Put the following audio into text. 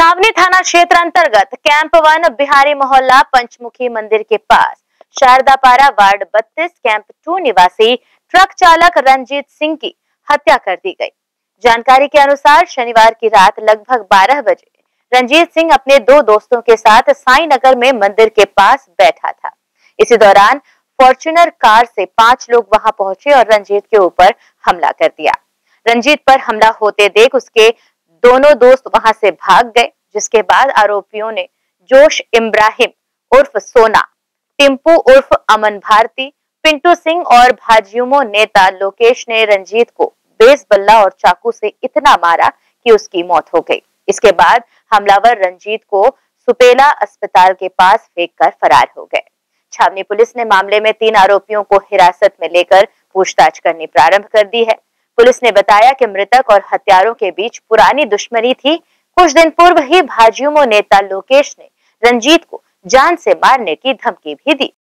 छावनी थाना क्षेत्र अंतर्गत कैंप वन बिहारी मोहल्ला पंचमुखी मंदिर के पास शारदापारा वार्ड 32 कैंप टू निवासी ट्रक चालक रंजीत सिंह की हत्या कर दी गई। जानकारी के अनुसार शनिवार की रात लगभग 12 बजे रंजीत सिंह अपने दो दोस्तों के साथ साई नगर में मंदिर के पास बैठा था। इसी दौरान फॉर्चुनर कार से पाँच लोग वहाँ पहुँचे और रंजीत के ऊपर हमला कर दिया। रंजीत पर हमला होते देख उसके दोनों दोस्त वहाँ से भाग गए, जिसके बाद आरोपियों ने जोश, इब्राहिम उर्फ़ सोना टिम्पू उर्फ़ अमन भारती, पिंटू सिंह और भाजयुमो नेता लोकेश ने रंजीत को बेस बल्ला और चाकू से इतना मारा कि उसकी मौत हो गई। इसके बाद हमलावर रंजीत को सुपेला अस्पताल के पास फेंक कर फरार हो गए। छावनी पुलिस ने मामले में तीन आरोपियों को हिरासत में लेकर पूछताछ करनी प्रारंभ कर दी है। पुलिस ने बताया कि मृतक और हत्यारों के बीच पुरानी दुश्मनी थी। कुछ दिन पूर्व ही भाजयुमो नेता लोकेश ने रंजीत को जान से मारने की धमकी भी दी।